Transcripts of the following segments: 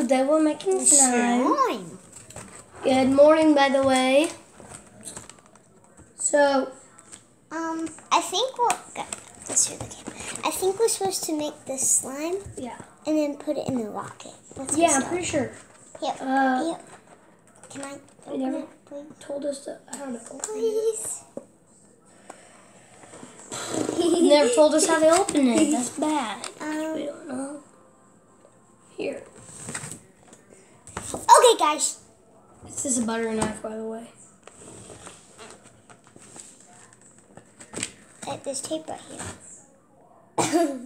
Today we're making slime. Slime. Good morning, by the way. So, Um, I think we'll. Let's hear the camera. I think we're supposed to make this slime yeah. and then put it in the rocket. That's Yeah, I'm pretty sure. Yep. Uh, yep. Can I open never- it, please? Told us to, I don't know. Please. Never told us how to open it. That's bad. Guys. This is a butter knife, by the way. Uh, this tape right here.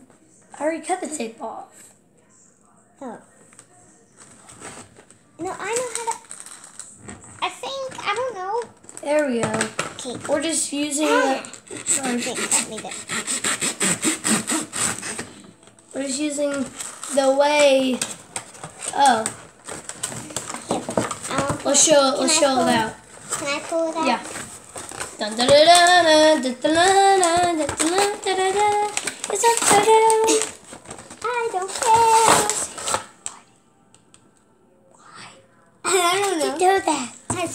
I already cut the tape off. Oh. No, I know how to. I think I don't know. There we go. Okay. We're just using Ah. the, sorry, Wait, let me get. we're just using the way. Oh. Um, let's show it. Can Let's I show pull- it out. Can I pull it out? Yeah. Dun, dun, dun, dun, dun, dun, dun, dun, dun, dun, dun, dun, dun, dun. It's a dun-dun. I don't care. Why? I don't know. Do that. I.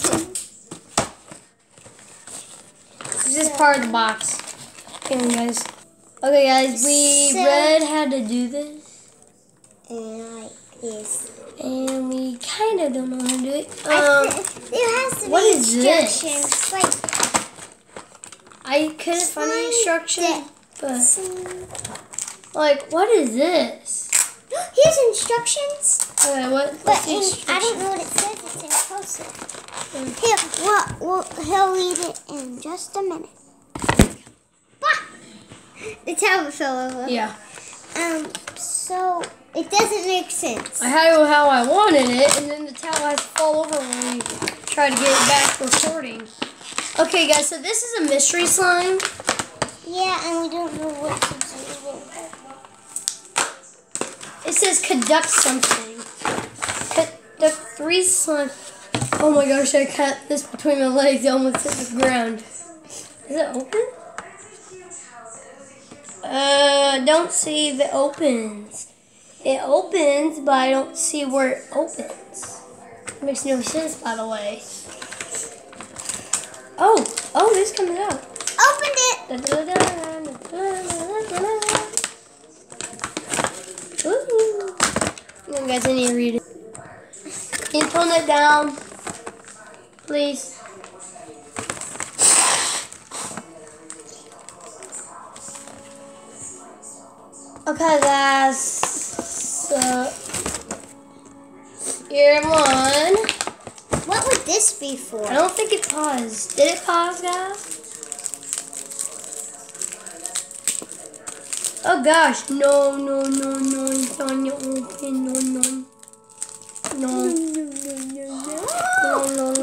This is part of the box. Okay, guys. Okay, guys, we So- read how to do this, And like this. And we kind of don't know how to do it. Um, there has to be what is this? instructions. Like, I couldn't find the Slime instruction, but like, what is this? here's instructions. Okay, what? But in, I don't know what it says. It's in cursive. Here, well, well, he'll read it in just a minute. Bah! The tablet fell over. Yeah, Um, it doesn't make sense. I had it how I wanted it, and then the towel has to fall over when we try to get it back recording. Okay, guys, so this is a mystery slime. Yeah, and we don't know what to do. It says conduct something. Conduct three slime. Oh my gosh, I cut this between my legs. It almost hit the ground. Is it open? Uh, don't see if it opens. It opens, but I don't see where it opens. makes no sense, by the way. Oh, oh, this comes out. Opened it. Ooh. Come on, guys, I need to read it. Can you tone it down, please? Okay, guys. So, here one. What would this be for? I don't think it paused. Did it pause, guys? Oh gosh, no, no, no, no, it's on your open, no, no. No, no, no, no, no, no, no,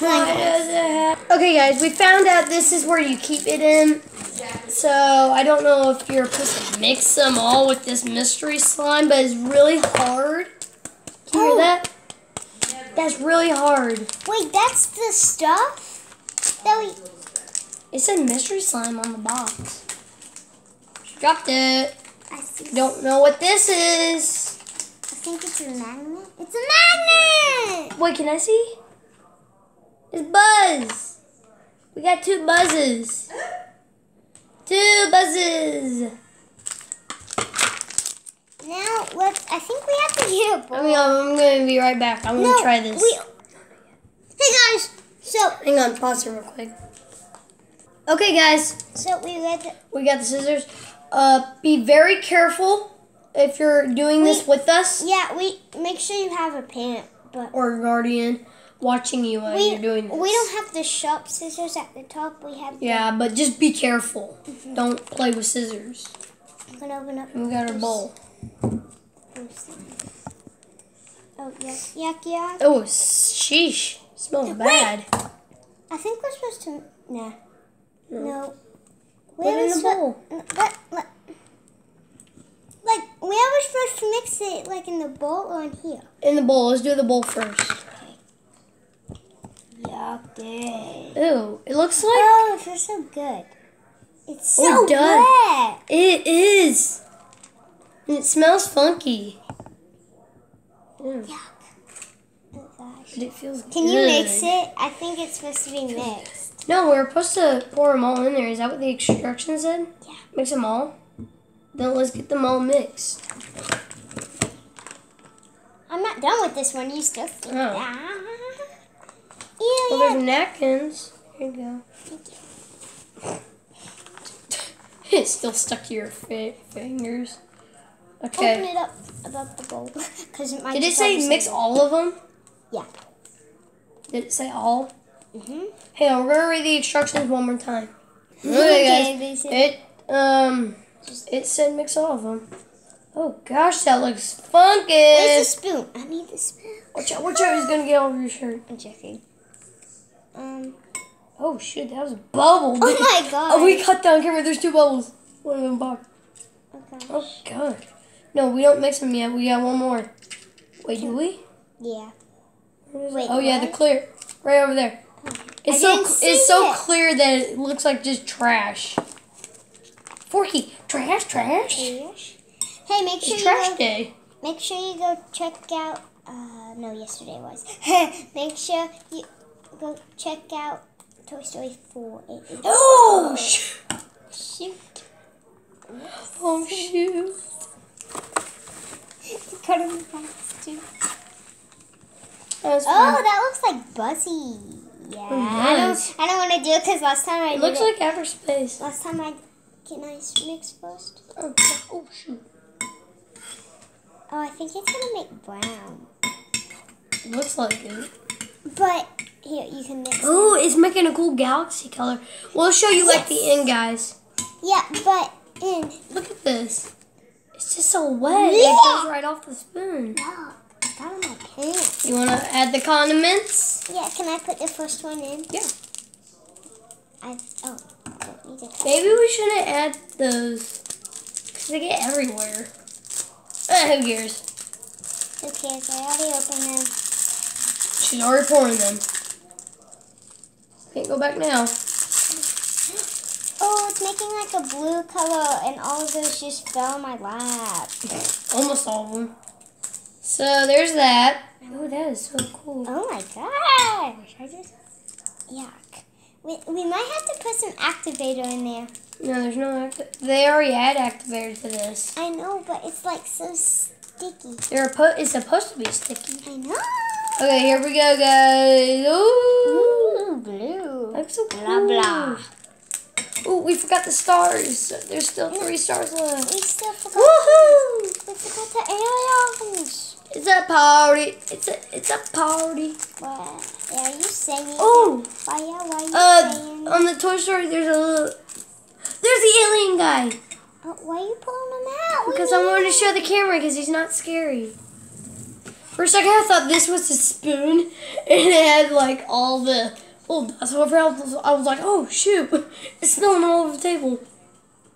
Why does it Okay, guys, we found out this is where you keep it in. So I don't know if you're supposed to mix them all with this mystery slime, but it's really hard. Can you hear Oh. that? That's really hard. Wait, that's the stuff that we. It said mystery slime on the box. Dropped it. I see. Don't know what this is. I think it's a magnet. It's a magnet. Wait, can I see? It's Buzz. We got two buzzes. Two buzzes. Now let's. I think we have to get a I bowl. mean, I'm gonna be right back. I'm gonna try this. we- Hey guys. So Hang on, pause it real quick. Okay, guys, so we read. The, we got the scissors. Uh, be very careful if you're doing this with us yeah, we make sure you have a parent, but or a guardian watching you while we you're doing this. we don't have the sharp scissors at the top. We have. Yeah, but just be careful. Mhm. Don't play with scissors. I'm gonna open up. And we got our bowl. Oh yes, yuck yuck. Oh, sheesh. Smells bad. I think we're supposed to. Nah. No. No. Put in the bowl. Let, let, like, where are we supposed to mix it? Like in the bowl or in here? In the bowl. Let's do the bowl first. good. Ew. It looks like Oh, it feels so good. It's Oh, so it wet. it is. And it smells funky. Mm, Yuck. Oh, gosh. but it feels Can you mix it? I think it's supposed to be mixed. No, we're supposed to pour them all in there. Is that what the instructions said? Yeah. Mix them all? Then let's get them all mixed. I'm not done with this one. You still think Oh. that? Well, Ew, there's yeah. napkins. Here you go. Thank you. it's still stuck to your fi- fingers. Open it up above the bowl. Cause it might Did it say mix some- all of them? Yeah. Did it say all? Mhm. Hey, we're gonna read the instructions one more time. Okay, Okay, guys. It um, it said mix all of them. Oh gosh, that looks funky. Where's the spoon? I need the spoon. Watch out! Watch out! He's gonna get all over your shirt. I'm checking. Um. Oh shit! That was a bubble. Oh my god. Oh, we cut down camera. There's two bubbles. One of them box. Okay. Oh god. No, we don't mix them yet. We got one more. Wait, do we? Yeah. Where is it? Wait, oh yeah, the clear, right over there. It's I so it's so it. clear that it looks like just trash. Forky, trash, trash. Trash. Hey, make sure It's you trash go, day. make sure you go check out. Uh, no, yesterday was. make sure you go check out Toy Story 4. It Oh sh- shoot! Oh shoot. Cut him too. That's Oh, that looks like Buzzy. Yeah. Oh, I don't. I don't want to do it because last time I It looks it. like outer space. last time I can I mix first. Oh, oh shoot. Oh, I think it's gonna make brown. Looks like it. But here you can mix. Oh, it's making a cool galaxy color. We'll show you like the end, guys. Yeah, but in Look at this. It's just so wet. It Yeah. goes right off the spoon. it's got on my pants. You want to add the condiments? Yeah, can I put the first one in? Yeah. I oh, don't need to cut. Maybe we shouldn't add those. Because they get everywhere. Eh, who cares? Who cares? I already opened them. She's already pouring them. Can't go back now. Oh, it's making like a blue color, and all of those just fell in my lap. Almost all of them. So there's that. Oh, that is so cool. Oh my gosh! I just yuck. We, we might have to put some activator in there. No, there's no acti- They already had activator to this. I know, but it's like so sticky. They're po- it's supposed to be sticky. I know. Okay, here we go, guys. Ooh. Ooh, blue. That's so cool. Blah blah. Ooh, we forgot the stars. There's still three stars left. We still forgot. Woohoo! We forgot the aliens. It's a party. It's a it's a party. What? Are you saying? Oh, Why? Yeah, why are you uh, saying? on the Toy Story, there's a little. There's the alien guy. Oh, why are you pulling them out? We Because I wanted to show the camera because he's not scary. For a second, I thought this was a spoon, and it had like all the. Oh, that's what I was. I was like, oh shoot, it's spilling all over the table.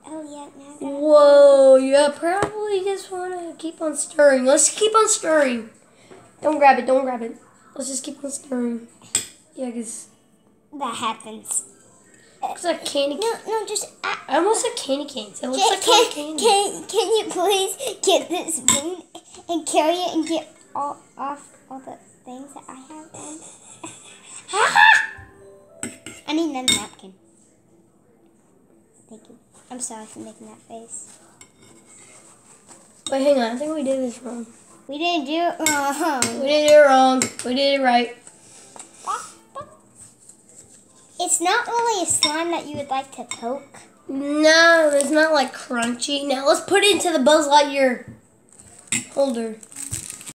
Oh yeah, now Whoa, yeah, probably just want to keep on stirring. Let's keep on stirring. Don't grab it, don't grab it. Let's just keep on stirring. Yeah, because that happens. it's like candy No, no, just. Uh, I almost said candy canes. It looks can, like can, candy candy. can, can you please get this spoon and carry it and get all off all the things that I have on? I need another napkin. Thank you. I'm sorry for making that face. Wait, hang on. I think we did this wrong. We didn't do it wrong. We did it wrong. We did it right. It's not really a slime that you would like to poke. No, it's not like crunchy. Now let's put it into the Buzz Lightyear holder.